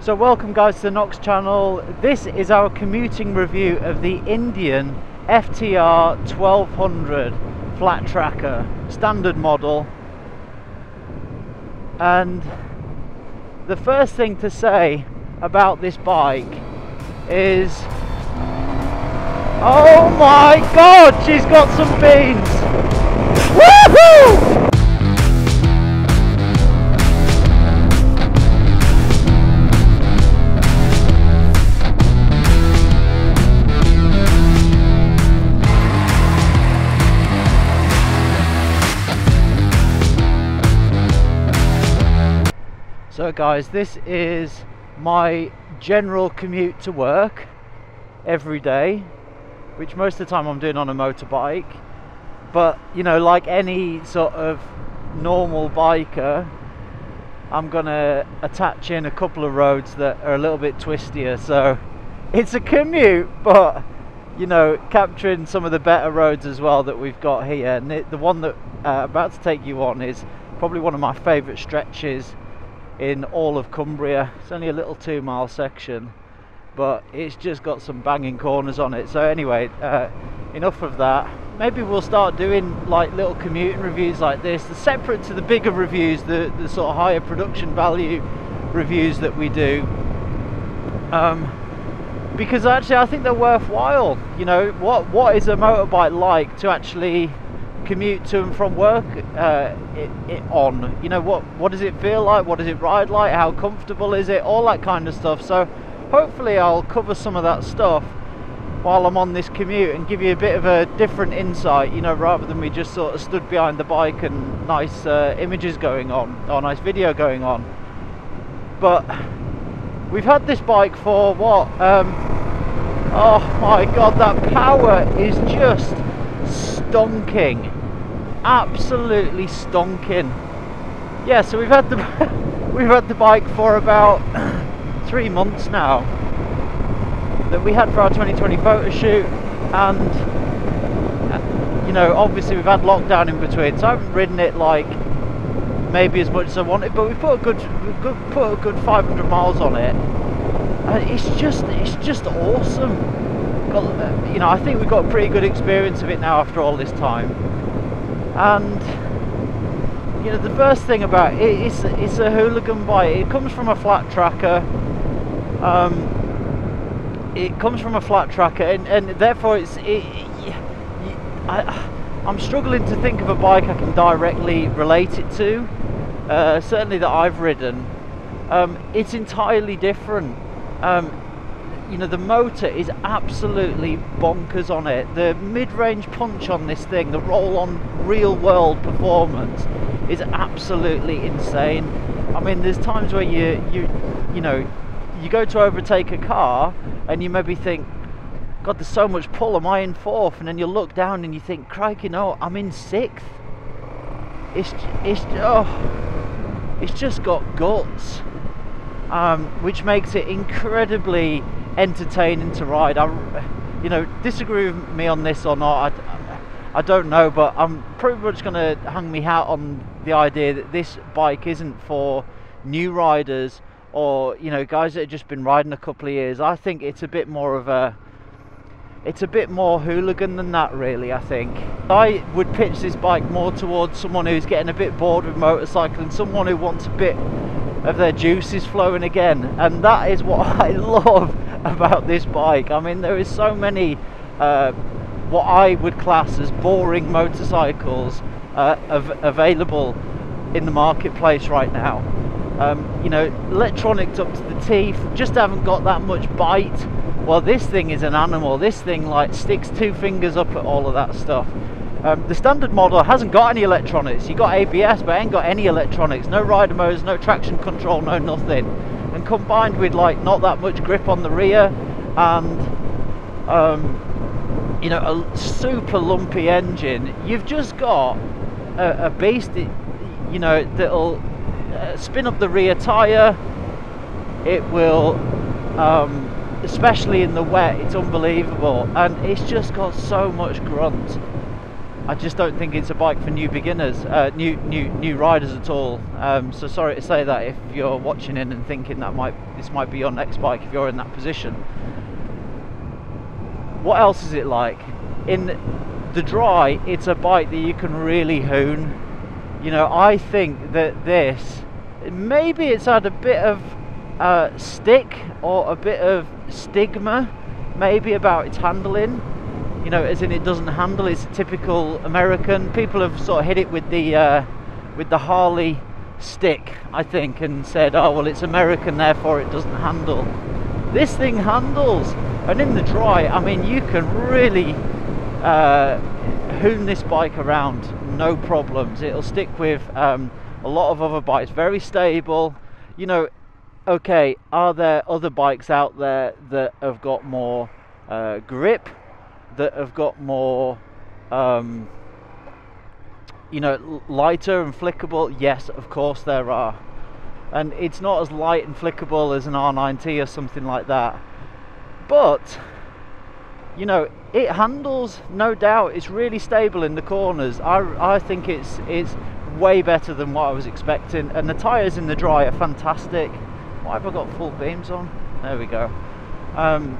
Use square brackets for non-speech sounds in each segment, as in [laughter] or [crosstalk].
So welcome guys to the Knox channel. This is our commuting review of the Indian FTR 1200 flat tracker standard model. And the first thing to say about this bike is Oh my god, she's got some beans! Guys, this is my general commute to work every day, which most of the time I'm doing on a motorbike. But, you know, like any sort of normal biker, I'm gonna attach in a couple of roads that are a little bit twistier. So it's a commute, but you know, capturing some of the better roads as well that we've got here. And the one that uh, I'm about to take you on is probably one of my favourite stretches in all of Cumbria. It's only a little two mile section, but it's just got some banging corners on it. So anyway, uh, enough of that. Maybe we'll start doing like little commuting reviews like this, the separate to the bigger reviews, the, the sort of higher production value reviews that we do. Um, because actually I think they're worthwhile. You know, what what is a motorbike like to actually commute to and from work uh, it, it on? You know what what does it feel like? What does it ride like? How comfortable is it? All that kind of stuff. So hopefully I'll cover some of that stuff while I'm on this commute and give you a bit of a different insight you know rather than we just sort of stood behind the bike and nice uh, images going on or nice video going on. But we've had this bike for what um, oh my god that power is just stonking absolutely stonking. Yeah, so we've had the [laughs] we've had the bike for about [clears throat] three months now that we had for our 2020 photo shoot, and you know, obviously we've had lockdown in between, so I haven't ridden it like maybe as much as I wanted, but we put a good, put a good 500 miles on it, and it's just it's just awesome. Got, you know, I think we've got a pretty good experience of it now after all this time and you know the first thing about it is it's a hooligan bike. It comes from a flat tracker. Um, it comes from a flat tracker and, and therefore it's it, I, I'm struggling to think of a bike I can directly relate it to uh, certainly that I've ridden. Um, it's entirely different. Um, you know the motor is absolutely bonkers on it. The mid-range punch on this thing the roll-on real-world performance is absolutely insane I mean there's times where you you you know you go to overtake a car and you maybe think god there's so much pull am I in fourth and then you look down and you think crikey no I'm in sixth it's it's oh it's just got guts um, which makes it incredibly entertaining to ride. I, you know, disagree with me on this or not. I, I don't know, but I'm pretty much going to hang me hat on the idea that this bike isn't for new riders or you know guys that have just been riding a couple of years. I think it's a bit more of a it's a bit more hooligan than that really I think. I would pitch this bike more towards someone who's getting a bit bored with motorcycling, someone who wants a bit of their juices flowing again and that is what [laughs] I love about this bike. I mean, there is so many uh, what I would class as boring motorcycles uh, av available in the marketplace right now. Um, you know, electronics up to the teeth, just haven't got that much bite. Well, this thing is an animal. This thing like sticks two fingers up at all of that stuff. Um, the standard model hasn't got any electronics. You got ABS, but ain't got any electronics. No rider modes, no traction control, no nothing and combined with like not that much grip on the rear and um, you know a super lumpy engine you've just got a, a beast you know that'll uh, spin up the rear tire it will um, especially in the wet it's unbelievable and it's just got so much grunt I just don't think it's a bike for new beginners, uh, new new new riders at all. Um, so sorry to say that if you're watching in and thinking that might this might be your next bike if you're in that position. What else is it like? In the dry, it's a bike that you can really hoon. You know, I think that this maybe it's had a bit of uh, stick or a bit of stigma, maybe about its handling you know, as in it doesn't handle. It's typical American. People have sort of hit it with the uh, with the Harley stick, I think, and said, "Oh well, it's American, therefore it doesn't handle." This thing handles, and in the dry, I mean, you can really uh, hoon this bike around, no problems. It'll stick with um, a lot of other bikes, very stable. You know, okay, are there other bikes out there that have got more uh, grip? that have got more, um, you know, lighter and flickable? Yes, of course there are. And it's not as light and flickable as an R9T or something like that. But, you know, it handles, no doubt, it's really stable in the corners. I, I think it's, it's way better than what I was expecting. And the tyres in the dry are fantastic. Why have I got full beams on? There we go. Um,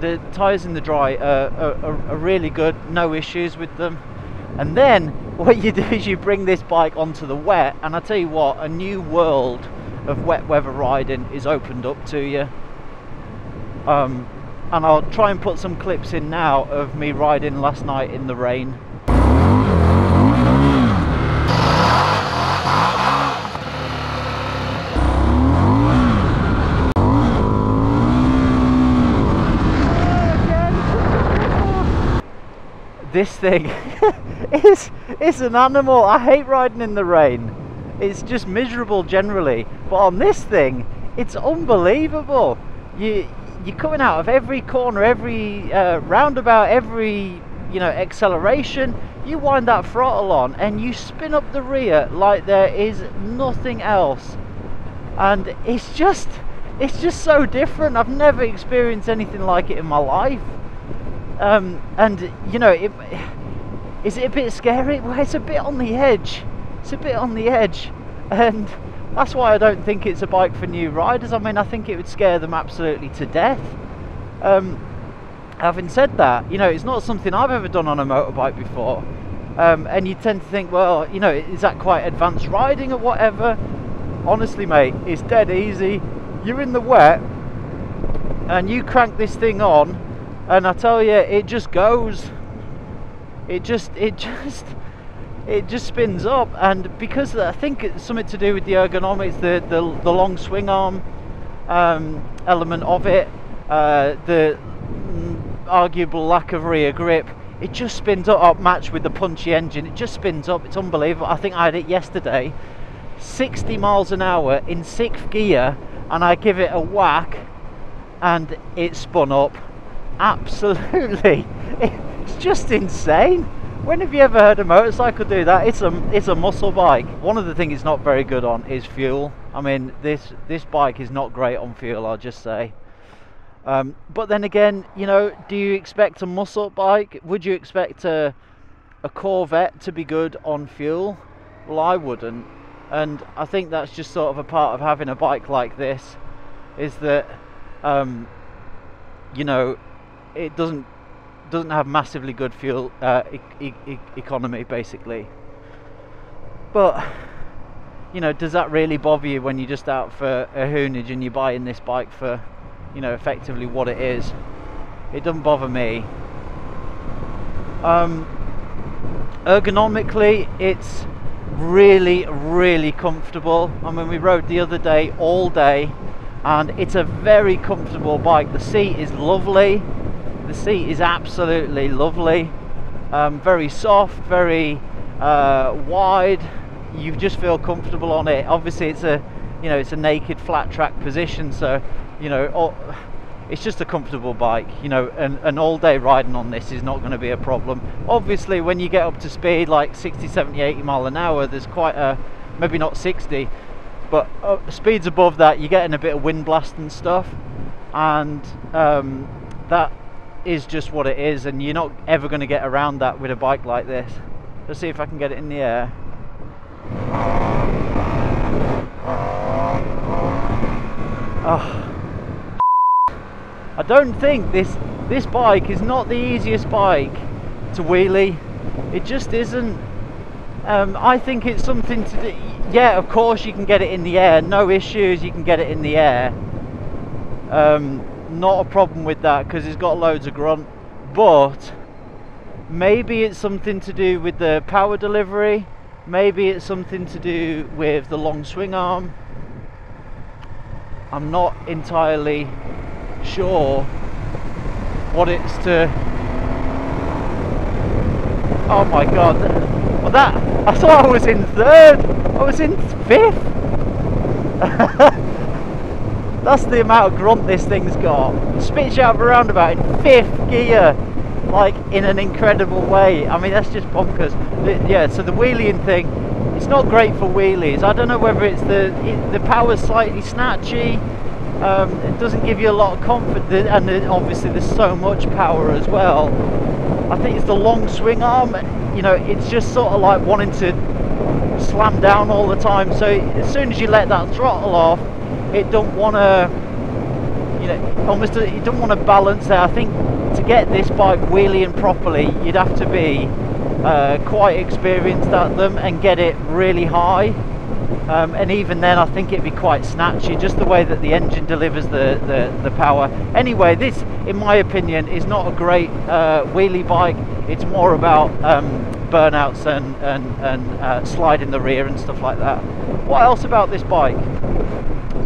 the tyres in the dry are, are, are, really good, no issues with them. And then [laughs] what you do is you bring this bike onto the wet, and I tell you what, a new world of wet weather riding is opened up to you. Um, and I'll try and put some clips in now of me riding last night in the rain. this thing [laughs] is is an animal. I hate riding in the rain. It's just miserable generally. But on this thing, it's unbelievable. You you're coming out of every corner, every uh, roundabout, every you know acceleration. You wind that throttle on and you spin up the rear like there is nothing else. And it's just it's just so different. I've never experienced anything like it in my life. Um, and you know, it, is it a bit scary? Well, it's a bit on the edge. It's a bit on the edge, and that's why I don't think it's a bike for new riders. I mean, I think it would scare them absolutely to death. Um, having said that, you know, it's not something I've ever done on a motorbike before. Um, and you tend to think, well, you know, is that quite advanced riding or whatever? Honestly, mate, it's dead easy. You're in the wet, and you crank this thing on, and I tell you it just goes it just it [laughs] just it just spins up and because I think it's something to do with the ergonomics the the, the long swing arm um, element of it uh, the arguable lack of rear grip. It just spins up, matched with the punchy engine. It just spins up. It's unbelievable. I think I had it yesterday. 60 miles an hour in sixth gear and I give it a whack and it spun up. Absolutely. [laughs] It's just insane when have you ever heard a motorcycle do that? It's a it's a muscle bike. One of the things it's not very good on is fuel. I mean this this bike is not great on fuel i'll just say. Um, but then again you know do you expect a muscle bike? Would you expect a a corvette to be good on fuel? Well i wouldn't. And i think that's just sort of a part of having a bike like this is that um, you know it doesn't doesn't have massively good fuel uh, e e economy basically. But you know does that really bother you when you're just out for a hoonage and you're buying this bike for you know effectively what it is? It doesn't bother me. Um, ergonomically it's really really comfortable. I mean we rode the other day all day and it's a very comfortable bike. The seat is lovely the seat is absolutely lovely. Um, very soft very uh, wide. You just feel comfortable on it. Obviously it's a you know it's a naked flat track position so you know it's just a comfortable bike you know and an all day riding on this is not going to be a problem. Obviously when you get up to speed like 60 70 80 mile an hour there's quite a maybe not 60 but uh, speeds above that you're getting a bit of wind blast and stuff. And um, that is just what it is, and you're not ever going to get around that with a bike like this. Let's see if I can get it in the air. Oh. I don't think this this bike is not the easiest bike to wheelie. It just isn't. Um, I think it's something to do. Yeah, of course you can get it in the air. No issues. You can get it in the air. Um, not a problem with that because it's got loads of grunt. But maybe it's something to do with the power delivery. Maybe it's something to do with the long swing arm. I'm not entirely sure what it's to. Oh my god! Well, that I thought I was in third. I was in fifth. [laughs] That's the amount of grunt this thing's got. It spits out of a roundabout in fifth gear, like in an incredible way. I mean, that's just bonkers. Yeah, so the wheeling thing, it's not great for wheelies. I don't know whether it's the it, the power's slightly snatchy. Um, it doesn't give you a lot of comfort, and obviously there's so much power as well. I think it's the long swing arm. You know, it's just sort of like wanting to slam down all the time. So as soon as you let that throttle off, it don't want to, you know, almost it don't want to balance there. I think to get this bike wheeling properly, you'd have to be uh, quite experienced at them and get it really high. Um, and even then I think it'd be quite snatchy just the way that the engine delivers the, the, the power anyway this in my opinion is not a great uh, wheelie bike it's more about um, burnouts and, and, and uh, sliding the rear and stuff like that what else about this bike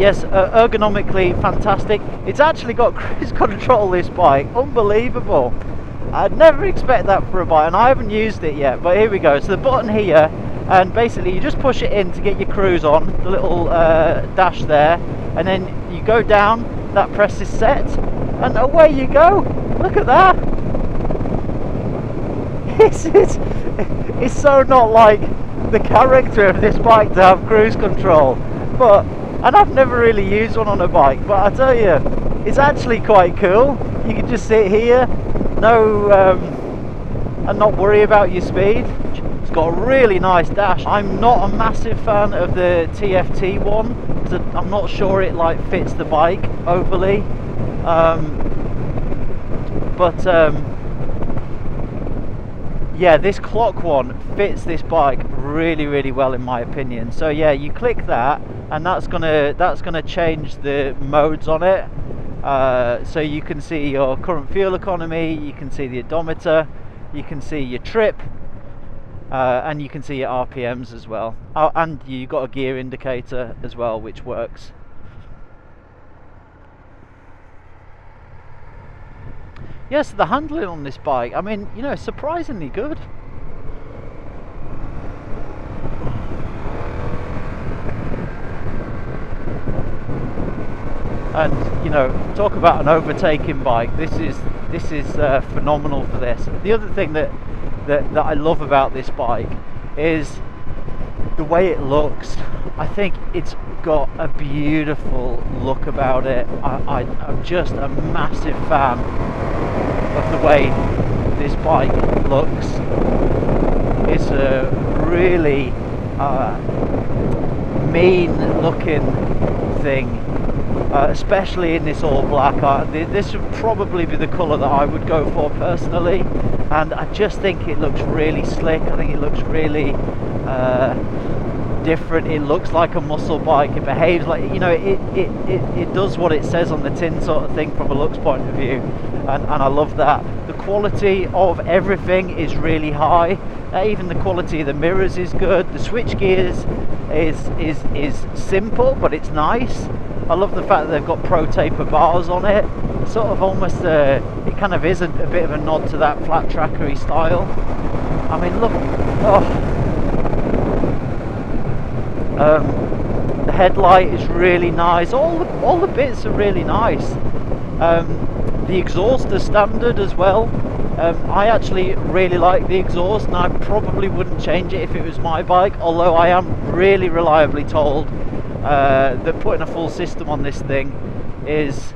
yes uh, ergonomically fantastic. It's actually got [laughs] cruise control this bike. Unbelievable. I'd never expect that for a bike and I haven't used it yet but here we go. So the button here and basically you just push it in to get your cruise on the little uh, dash there and then you go down that press is set and away you go. Look at that. [laughs] It's, it's, it's so not like the character of this bike to have cruise control but and I've never really used one on a bike but I tell you it's actually quite cool you can just sit here no um, and not worry about your speed it's got a really nice dash. I'm not a massive fan of the TFT one. I'm not sure it like fits the bike overly. Um, but um, yeah, this clock one fits this bike really, really well in my opinion. So yeah, you click that, and that's gonna that's gonna change the modes on it. Uh, so you can see your current fuel economy, you can see the odometer, you can see your trip, uh, and you can see your RPMs as well oh, and you've got a gear indicator as well which works yes the handling on this bike I mean you know surprisingly good and you know talk about an overtaking bike this is this is uh, phenomenal for this the other thing that that, that I love about this bike is the way it looks. I think it's got a beautiful look about it. I, am just a massive fan of the way this bike looks. It's a really uh, mean looking thing uh, especially in this all black. Uh, this would probably be the colour that I would go for personally. And I just think it looks really slick. I think it looks really uh, different. It looks like a muscle bike. It behaves like you know it, it, it, it does what it says on the tin sort of thing from a looks point of view and, and I love that. The quality of everything is really high. Uh, even the quality of the mirrors is good. The switch gears is is is simple but it's nice. I love the fact that they've got pro taper bars on it. Sort of almost uh, it kind of is a, a, bit of a nod to that flat trackery style. I mean look oh. Um, the headlight is really nice. All the, all the bits are really nice. Um, the exhaust is standard as well um, I actually really like the exhaust and I probably wouldn't change it if it was my bike although I am really reliably told uh, that putting a full system on this thing is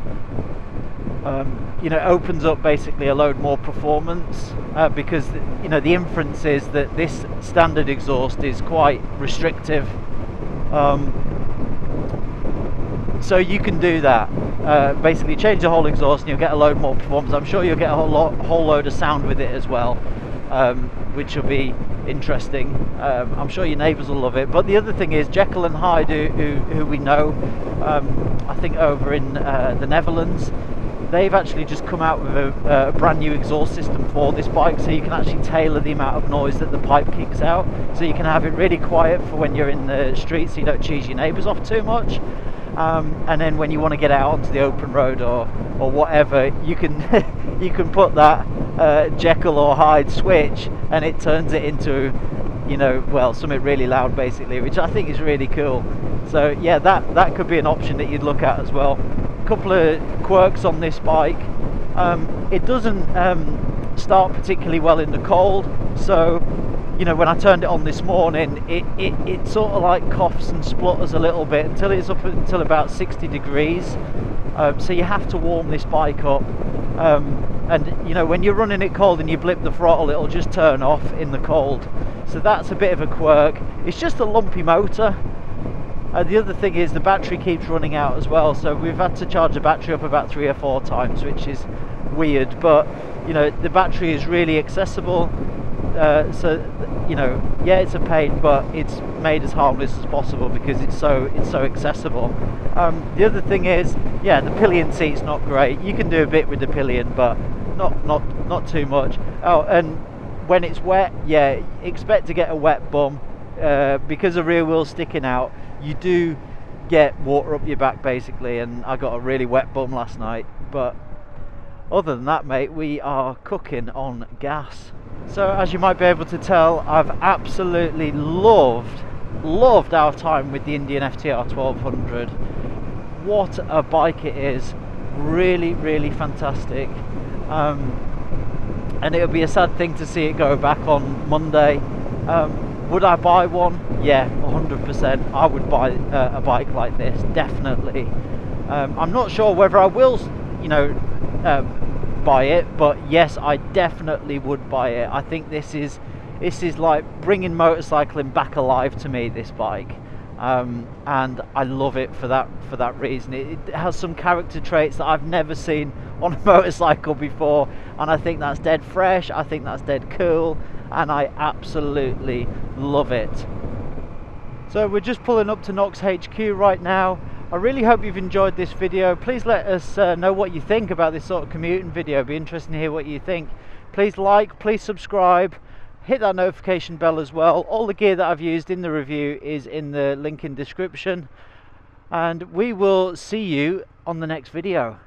um, you know, opens up basically a load more performance uh, because you know the inference is that this standard exhaust is quite restrictive. Um, so you can do that. Uh, basically, change the whole exhaust and you'll get a load more performance. I'm sure you'll get a whole, lot, whole load of sound with it as well, um, which will be interesting. Um, I'm sure your neighbours will love it. But the other thing is Jekyll and Hyde, who, who, who we know, um, I think over in uh, the Netherlands, they've actually just come out with a, a, brand new exhaust system for this bike so you can actually tailor the amount of noise that the pipe kicks out so you can have it really quiet for when you're in the street so you don't cheese your neighbours off too much um, and then when you want to get out onto the open road or or whatever you can [laughs] you can put that uh, Jekyll or Hyde switch and it turns it into you know well something really loud basically which I think is really cool so yeah that that could be an option that you'd look at as well a couple of quirks on this bike. Um, it doesn't um, start particularly well in the cold, so you know when I turned it on this morning, it, it, it sort of like coughs and splutters a little bit until it's up until about 60 degrees. Um, so you have to warm this bike up. Um, and you know when you're running it cold and you blip the throttle, it'll just turn off in the cold. So that's a bit of a quirk. It's just a lumpy motor. Uh, the other thing is the battery keeps running out as well, so we've had to charge the battery up about three or four times, which is weird. But you know, the battery is really accessible. Uh, so you know, yeah, it's a pain, but it's made as harmless as possible because it's so it's so accessible. Um, the other thing is, yeah, the pillion seat's not great. You can do a bit with the pillion, but not not not too much. Oh, and when it's wet, yeah, expect to get a wet bum uh, because the rear wheel's sticking out you do get water up your back basically and I got a really wet bum last night but other than that mate we are cooking on gas so as you might be able to tell I've absolutely loved loved our time with the Indian FTR 1200 what a bike it is really really fantastic um, and it'll be a sad thing to see it go back on Monday um, would I buy one? Yeah, 100%. I would buy uh, a bike like this, definitely. Um, I'm not sure whether I will, you know, um, buy it, but yes, I definitely would buy it. I think this is this is like bringing motorcycling back alive to me. This bike. Um, and I love it for that for that reason. It, it, has some character traits that I've never seen on a [laughs] motorcycle before, and I think that's dead fresh. I think that's dead cool, and I absolutely love it. So we're just pulling up to Knox HQ right now. I really hope you've enjoyed this video. Please let us uh, know what you think about this sort of commuting video. It'd be interesting to hear what you think. Please like, please subscribe, hit that notification bell as well. All the gear that I've used in the review is in the link in description. And we will see you on the next video.